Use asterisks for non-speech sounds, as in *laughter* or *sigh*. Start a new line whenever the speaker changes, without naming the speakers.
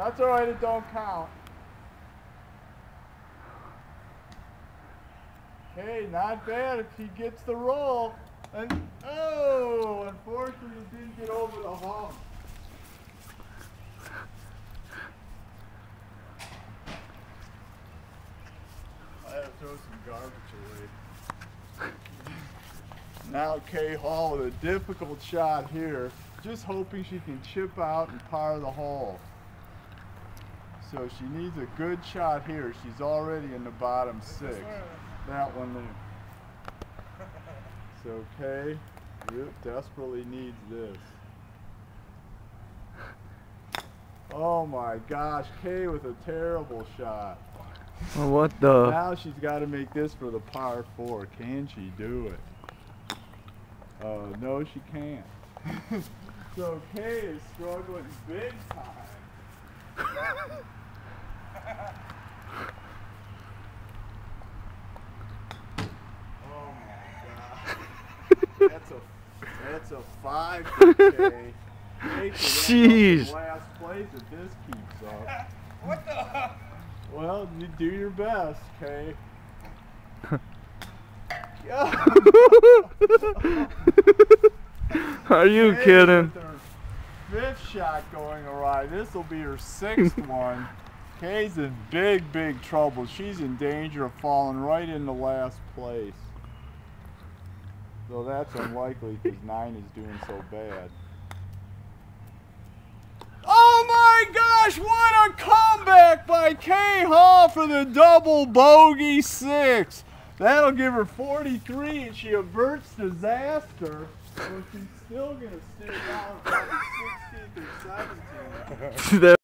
That's alright, it don't count. Okay, not bad if he gets the roll. And oh, unfortunately, it didn't get over the hump. I had to throw some garbage away. Now Kay Hall with a difficult shot here. Just hoping she can chip out and par the hole. So she needs a good shot here. She's already in the bottom six. That one there. So Kay desperately needs this. Oh my gosh, Kay with a terrible shot.
What the?
Now she's got to make this for the par four. Can she do it? Oh, no, she can't. *laughs* so Kay is struggling big time. *laughs* oh my god. That's a that's a five for Kay. Kay could end up in
Jeez.
Last place if this keeps up. *laughs*
What the?
Well, you do your best, Kay. *laughs*
Are you
Kay
kidding?
Fifth shot going awry. This will be her sixth *laughs* one. Kay's in big, big trouble. She's in danger of falling right into last place. So that's unlikely because nine is doing so bad. Oh my gosh, what a comeback by Kay Hall for the double bogey six. That'll give her 43 and she averts disaster. But she's still going to stay down for 16th or 17th.
That